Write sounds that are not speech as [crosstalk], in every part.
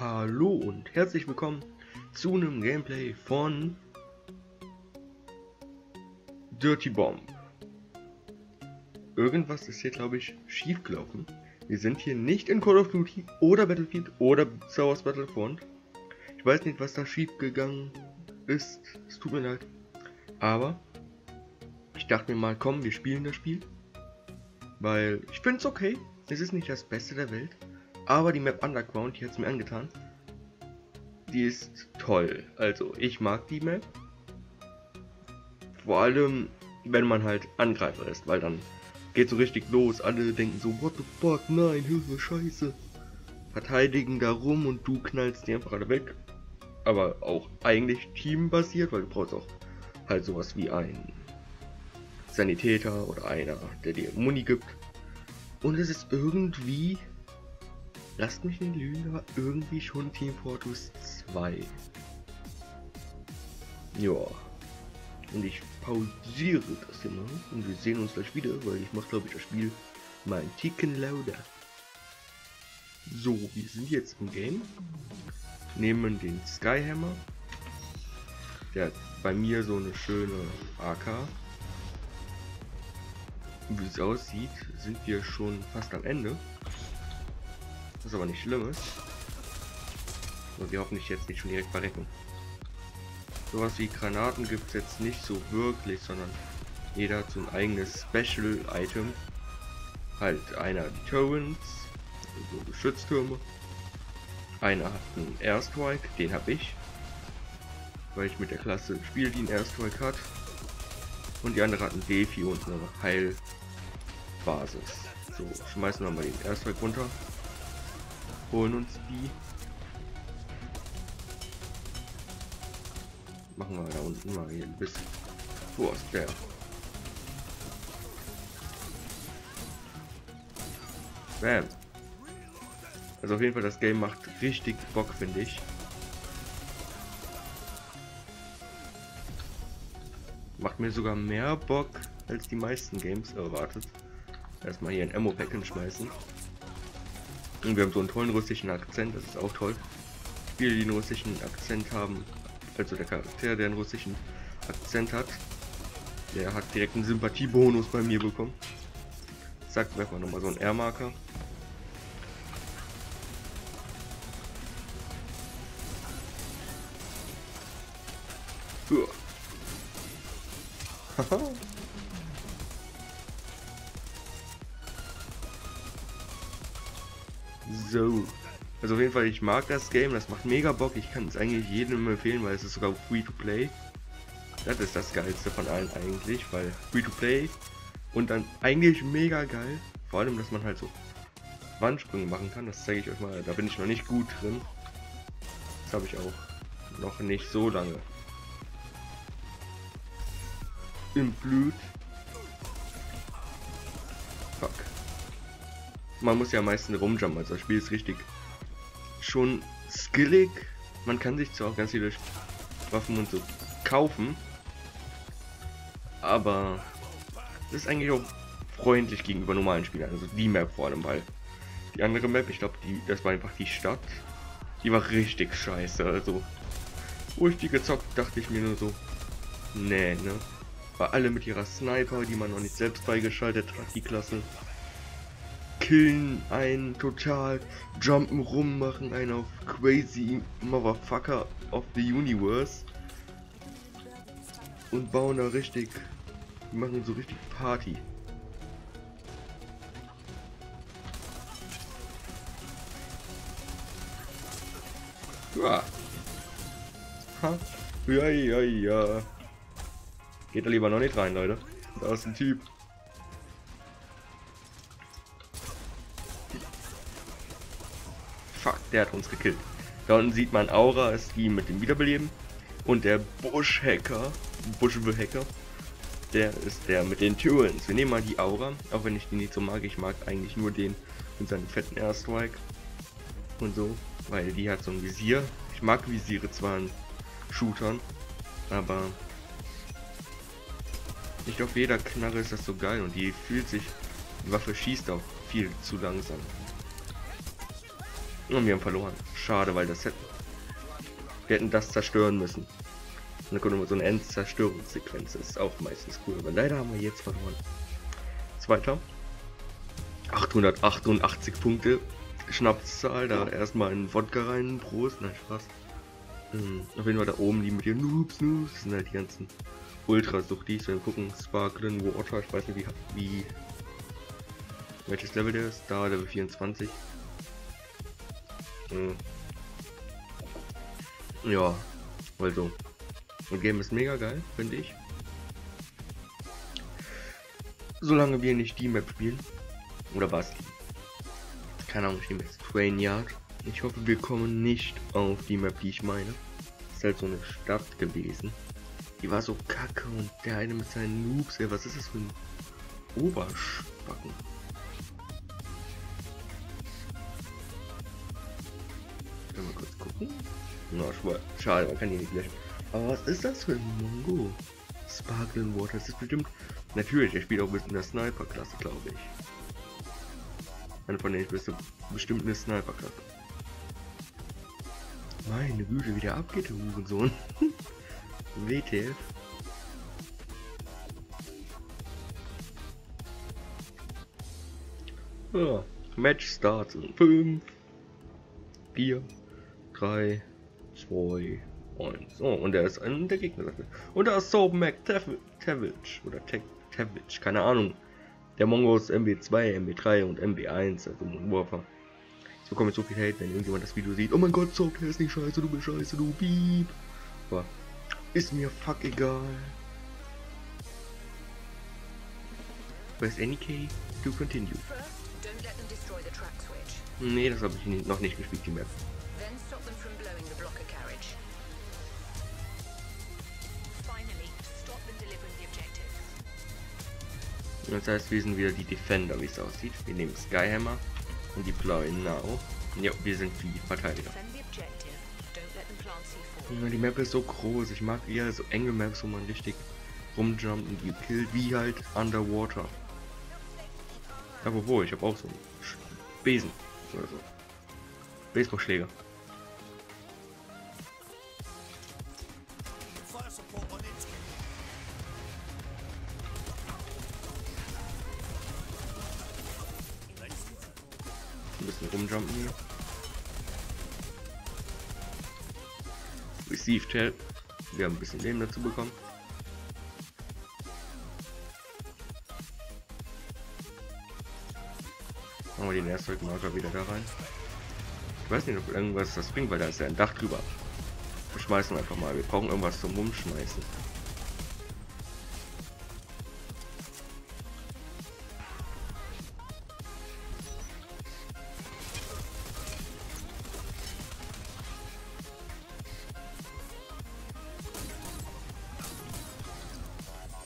Hallo und herzlich willkommen zu einem Gameplay von Dirty Bomb. Irgendwas ist hier, glaube ich, schief gelaufen. Wir sind hier nicht in Call of Duty oder Battlefield oder Star Wars Battlefront. Ich weiß nicht, was da schief gegangen ist. Es tut mir leid. Aber ich dachte mir mal, komm, wir spielen das Spiel. Weil ich finde es okay. Es ist nicht das Beste der Welt. Aber die Map Underground, die hat es mir angetan. Die ist toll. Also, ich mag die Map. Vor allem, wenn man halt Angreifer ist, weil dann geht so richtig los. Alle denken so, what the fuck, nein, Hilfe, scheiße. Verteidigen da rum und du knallst die einfach alle weg. Aber auch eigentlich teambasiert, weil du brauchst auch halt sowas wie einen Sanitäter oder einer, der dir Muni gibt. Und es ist irgendwie Lasst mich nicht lügen, aber irgendwie schon Team Fortress 2. Ja. Und ich pausiere das immer und wir sehen uns gleich wieder, weil ich mache glaube ich das Spiel mal ein Ticken lauter. So, wir sind jetzt im Game. Nehmen den Skyhammer. Der hat bei mir so eine schöne AK. Wie es aussieht, sind wir schon fast am Ende. Was aber nicht schlimm ist. Und wir hoffentlich jetzt nicht schon direkt verrecken. Sowas wie Granaten gibt es jetzt nicht so wirklich, sondern jeder hat so ein eigenes Special-Item. Halt einer die Torrents, so Geschütztürme. Einer hat einen Airstrike, den habe ich. Weil ich mit der Klasse spiele, die einen Airstrike hat. Und die andere hat einen Defi und eine Heilbasis. So, schmeißen wir mal den Airstrike runter holen uns die. Machen wir da unten mal hier ein bisschen. Der? Bam. Also auf jeden Fall, das Game macht richtig Bock, finde ich. Macht mir sogar mehr Bock als die meisten Games erwartet. Erstmal hier ein Ammo-Pack hinschmeißen. Und wir haben so einen tollen russischen Akzent, das ist auch toll. Spiele, die einen russischen Akzent haben, also der Charakter, der einen russischen Akzent hat, der hat direkt einen Sympathiebonus bei mir bekommen. Sagt mir einfach nochmal so ein R-Marker. Also auf jeden Fall, ich mag das Game, das macht mega Bock. Ich kann es eigentlich jedem empfehlen, weil es ist sogar free to play. Das ist das geilste von allen eigentlich, weil free to play und dann eigentlich mega geil. Vor allem, dass man halt so Wandsprünge machen kann. Das zeige ich euch mal. Da bin ich noch nicht gut drin. Das habe ich auch noch nicht so lange im Blut. Fuck man muss ja am meisten rumjumpen, also das Spiel ist richtig schon skillig. Man kann sich zwar auch ganz viele Waffen und so kaufen, aber es ist eigentlich auch freundlich gegenüber normalen Spielern, also die Map vor allem, weil die andere Map, ich glaube, die, das war einfach die Stadt, die war richtig scheiße, also wo ich die gezockt, dachte ich mir nur so, nee, ne, war alle mit ihrer Sniper, die man noch nicht selbst freigeschaltet hat, die Klasse killen einen total, jumpen rum, machen einen auf crazy Motherfucker of the Universe und bauen da richtig, machen so richtig Party. Ja. Ha. Ja, ja, ja. Geht da lieber noch nicht rein, Leute. Da ist ein Typ. Der hat uns gekillt. Da unten sieht man Aura, ist die mit dem Wiederbeleben. Und der Bush-Hacker, Bush-Hacker, der ist der mit den Türens. Wir nehmen mal die Aura, auch wenn ich die nicht so mag. Ich mag eigentlich nur den mit seinem fetten Airstrike und so, weil die hat so ein Visier. Ich mag Visiere zwar in Shootern, aber nicht auf jeder Knarre ist das so geil und die fühlt sich, die Waffe schießt auch viel zu langsam. Und wir haben verloren. Schade, weil das hätten. Wir hätten das zerstören müssen. Und dann so eine Endzerstörungssequenz. Ist auch meistens cool. Aber leider haben wir jetzt verloren. Zweiter. 888 Punkte. Schnapszahl. Da erstmal ein Wodka rein. Prost. Nein, Spaß. Mhm. Auf jeden Fall da oben die mit den Noobs, Noobs. Das sind halt die ganzen Ultra-Suchtis. Wenn wir gucken, Sparkling Water. Ich weiß nicht, wie, wie welches Level der ist. Da, Level 24. Mhm. Ja, also. Das Game ist mega geil, finde ich. Solange wir nicht die Map spielen. Oder was? Keine Ahnung, ich nehme jetzt Train Yard. Ich hoffe, wir kommen nicht auf die Map, die ich meine. Ist halt so eine Stadt gewesen. Die war so kacke und der eine mit seinen Noobs, ey, was ist das für ein Oberspacken? Na, schade, man kann die nicht löschen. Aber was ist das für ein Mongo? Sparkling Water, das ist bestimmt... Natürlich, er spielt auch ein bisschen in der Sniper-Klasse, glaube ich. Einer von denen ist bestimmt eine Sniper-Klasse. Meine Güte, wie der abgeht, der Hurensohn. [laughs] WTF. Ja, Match starts in 5, 4, 3, 2, 1. Oh, und der ist ein der Gegner. Und da ist Soap Mac Tavich oder Tavich, keine Ahnung. Der Mongos MB2, MB3 und MB1, also Warfare. Ich bekomme so viel Hate, wenn irgendjemand das Video sieht. Oh mein Gott, Soap, der ist nicht scheiße, du bist scheiße, du Piep. Aber ist mir fuck egal. Press any key to continue. Nee, das habe ich noch nicht gespielt, die Map. Das heißt, wir sind wieder die Defender, wie es aussieht. Wir nehmen Skyhammer und die Deploy Now. Ja, wir sind die Verteidiger. Ja, die Map ist so groß. Ich mag eher so enge Maps, wo man richtig rumjumpt und die killt, wie halt Underwater. Aber wo, ich habe auch so einen Besen oder so. Baseballschläger. Received Help. Wir haben ein bisschen Leben dazu bekommen. Machen wir den Erstzeugmarker wieder da rein. Ich weiß nicht, ob irgendwas das bringt, weil da ist ja ein Dach drüber. Wir schmeißen einfach mal. Wir brauchen irgendwas zum Umschmeißen.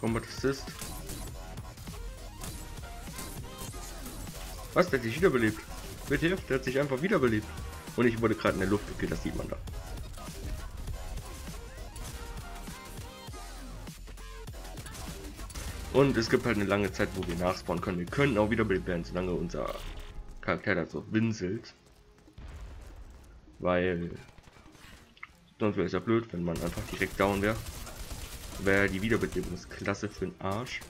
Combat Assist. Was? Der hat sich wiederbelebt. Bitte, der hat sich einfach wiederbelebt. Und ich wurde gerade in der Luft gekillt, das sieht man da. Und es gibt halt eine lange Zeit, wo wir nachspawnen können. Wir können auch wiederbelebt werden, solange unser Charakter da so winselt. Weil sonst wäre es ja blöd, wenn man einfach direkt down wäre wäre die Wiederbelebungsklasse für den Arsch.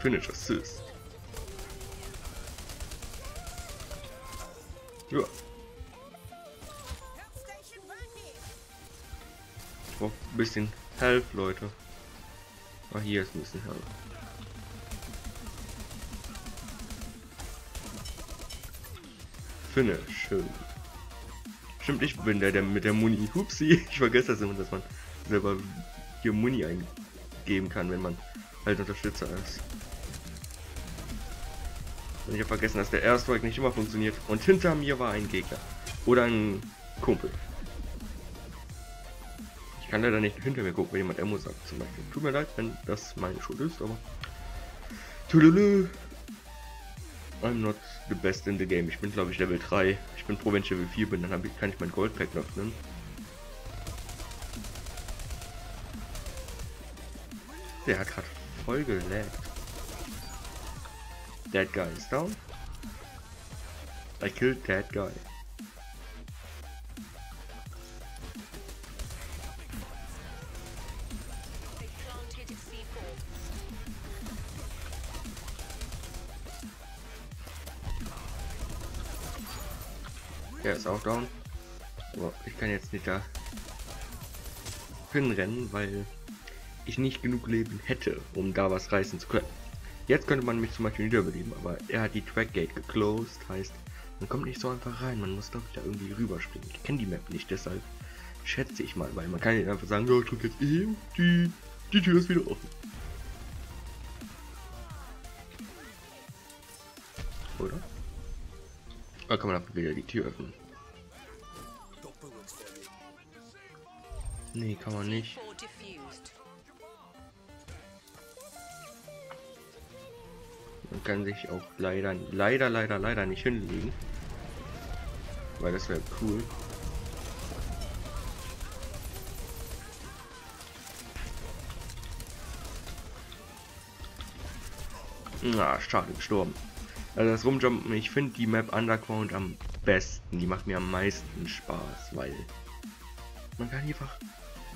Finish Assist. Ja. Ich brauche ein bisschen Help, Leute. Ah, hier ist ein bisschen Help. Finish, schön. Stimmt, ich bin der, der mit der Muni. Hupsi, [laughs] ich vergesse das immer, dass man selber hier Muni eingeben kann, wenn man halt Unterstützer ist. Und ich habe vergessen, dass der Airstrike nicht immer funktioniert. Und hinter mir war ein Gegner. Oder ein Kumpel. Ich kann leider nicht hinter mir gucken, wenn jemand Ammo sagt zum Beispiel. Tut mir leid, wenn das meine Schuld ist, aber... Tüdelü. I'm not the best in the game. Ich bin glaube ich Level 3. Ich bin froh, wenn ich Level 4 bin, dann ich, kann ich mein Goldpack öffnen. Der hat gerade voll gelaggt. That guy is down. I killed that guy. Ist auch down. Aber ich kann jetzt nicht da hinrennen, weil ich nicht genug Leben hätte, um da was reißen zu können. Jetzt könnte man mich zum Beispiel wiederbeleben, aber er hat die Trackgate geclosed, heißt, man kommt nicht so einfach rein, man muss doch da irgendwie rüberspringen. Ich kenne die Map nicht, deshalb schätze ich mal, weil man kann nicht einfach sagen, ja, ich drücke jetzt E die, die Tür ist wieder offen. Oder? Da kann man einfach wieder die Tür öffnen. Nee, kann man nicht. Man kann sich auch leider, leider, leider, leider nicht hinlegen. Weil das wäre cool. Na, schade, gestorben. Also das Rumjumpen, ich finde die Map Underground am besten. Die macht mir am meisten Spaß, weil man kann einfach...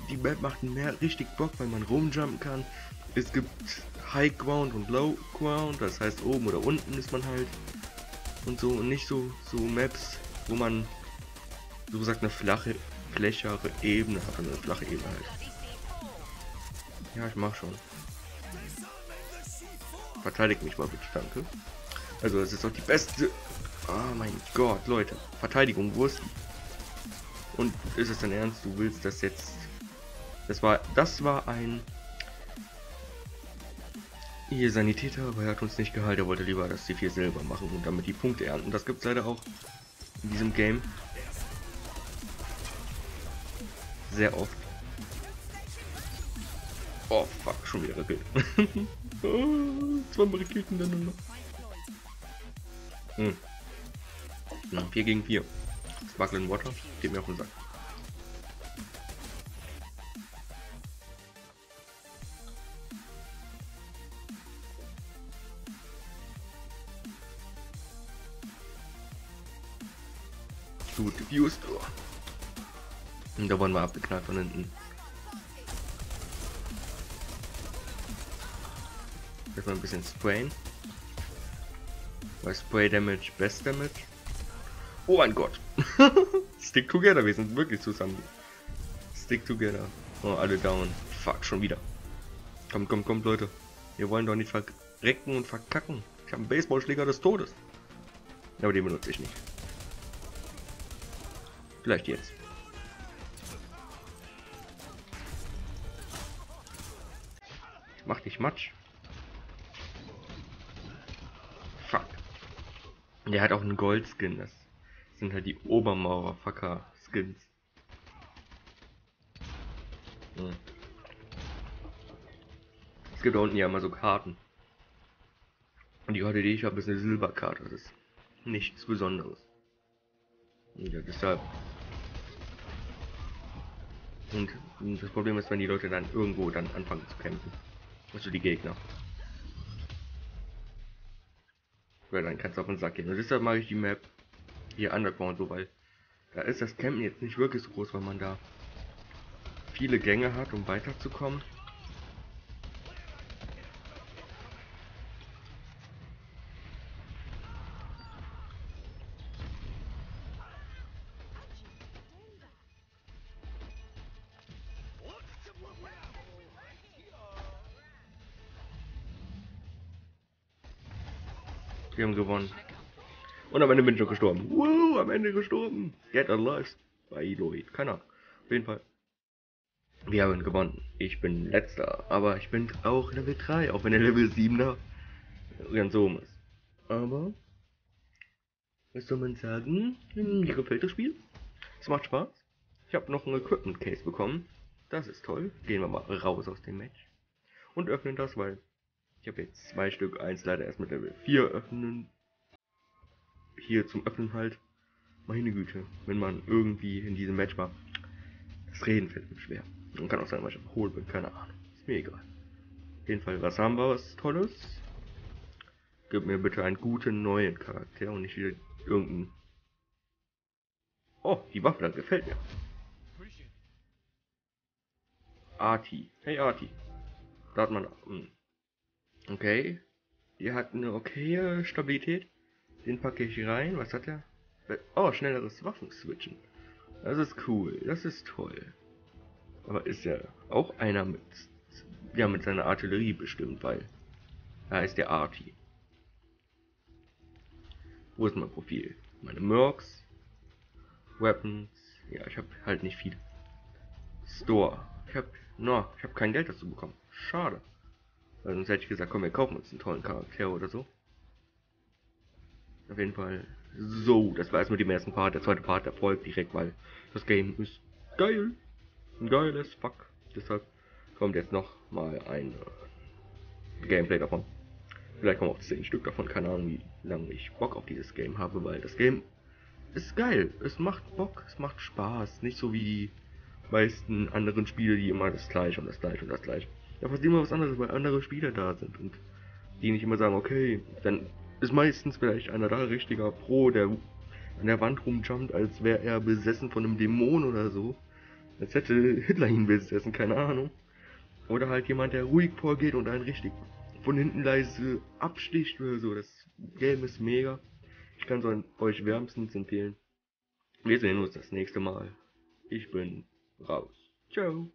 Die Map macht mehr richtig Bock, weil man rumjumpen kann. Es gibt High Ground und Low Ground, das heißt oben oder unten ist man halt. Und so und nicht so, so Maps, wo man so gesagt eine flache, flächere Ebene hat, eine flache Ebene halt. Ja, ich mach schon. Verteidigt mich mal bitte, danke. Also es ist doch die beste... Oh mein Gott, Leute. Verteidigung, die? Und ist es denn ernst, du willst das jetzt... Das war... Das war ein... Hier Sanitäter, aber er hat uns nicht gehalten. Er wollte lieber dass die vier selber machen und damit die Punkte ernten. Das gibt es leider auch in diesem Game. Sehr oft. Oh fuck, schon wieder Raketen. [laughs] oh, zwei Raketen dann noch. Hm. Na, 4 gegen 4. Sparkling Water geht mir auf den Sack. Gut gefused. Oh. Und da wurden wir abgeknallt von hinten. Jetzt mal ein bisschen sprayen. Bei Spray Damage Best Damage. Oh mein Gott. [laughs] Stick together, wir sind wirklich zusammen. Stick together. Oh, alle down. Fuck, schon wieder. Kommt, kommt, kommt, Leute. Wir wollen doch nicht verrecken und verkacken. Ich habe einen Baseballschläger des Todes. Aber den benutze ich nicht. Vielleicht jetzt. Mach dich matsch. Fuck. Der hat auch einen Goldskin. Das sind halt die Obermaurer-Fucker-Skins. Hm. Es gibt da unten ja immer so Karten. Und die Karte, die ich habe, ist eine Silberkarte. Das ist nichts Besonderes. Ja, deshalb und das Problem ist, wenn die Leute dann irgendwo dann anfangen zu kämpfen. Also die Gegner. Weil dann kannst du auf den Sack gehen. Und deshalb mache ich die Map hier underground so, weil da ist das Campen jetzt nicht wirklich so groß, weil man da viele Gänge hat, um weiterzukommen. Wir haben gewonnen. Und am Ende bin ich noch gestorben. Wow, am Ende gestorben. Get alive. Bei Lloyd. Keine Ahnung. Auf jeden Fall. Wir haben gewonnen. Ich bin letzter. Aber ich bin auch Level 3. Auch wenn der Level 7 da ganz oben ist. Aber. Was soll man sagen? Mir gefällt das Spiel. Es macht Spaß. Ich habe noch ein Equipment Case bekommen. Das ist toll. Gehen wir mal raus aus dem Match. Und öffnen das, weil ich habe jetzt zwei Stück, eins leider erst mit Level 4 öffnen. Hier zum Öffnen halt. Meine Güte, wenn man irgendwie in diesem Match war. Das Reden fällt mir schwer. Man kann auch sagen, was ich hohl bin, keine Ahnung. Ist mir egal. Auf jeden Fall, was haben wir, was Tolles? Gib mir bitte einen guten neuen Charakter und nicht wieder irgendeinen. Oh, die Waffe, das gefällt mir. Arti. Hey Arti. Da hat man. Hm. Okay. Die hat eine okaye Stabilität. Den packe ich rein. Was hat er? Oh, schnelleres Waffenswitchen. Das ist cool. Das ist toll. Aber ist ja auch einer mit. Ja, mit seiner Artillerie bestimmt, weil. Er ist der Arti. Wo ist mein Profil? Meine Mercs. Weapons. Ja, ich habe halt nicht viel. Store. Ich habe no, ich habe kein Geld dazu bekommen. Schade. Weil sonst hätte ich gesagt, komm, wir kaufen uns einen tollen Charakter oder so. Auf jeden Fall. So, das war erstmal die ersten Part. Der zweite Part erfolgt direkt, weil das Game ist geil. Geiles Fuck. Deshalb kommt jetzt noch mal ein äh, Gameplay davon. Vielleicht kommen auch 10 Stück davon. Keine Ahnung, wie lange ich Bock auf dieses Game habe, weil das Game ist geil. Es macht Bock, es macht Spaß. Nicht so wie die meisten anderen Spiele, die immer das gleiche und das gleiche und das gleiche. Ja, fast immer was anderes, weil andere Spieler da sind und die nicht immer sagen, okay, dann ist meistens vielleicht einer da, richtiger Pro, der an der Wand rumjumpt, als wäre er besessen von einem Dämon oder so. Als hätte Hitler ihn besessen, keine Ahnung. Oder halt jemand, der ruhig vorgeht und einen richtig von hinten leise absticht oder so. Das Game ist mega. Ich kann es euch wärmstens empfehlen. Wir sehen uns das nächste Mal. Ich bin raus. Ciao.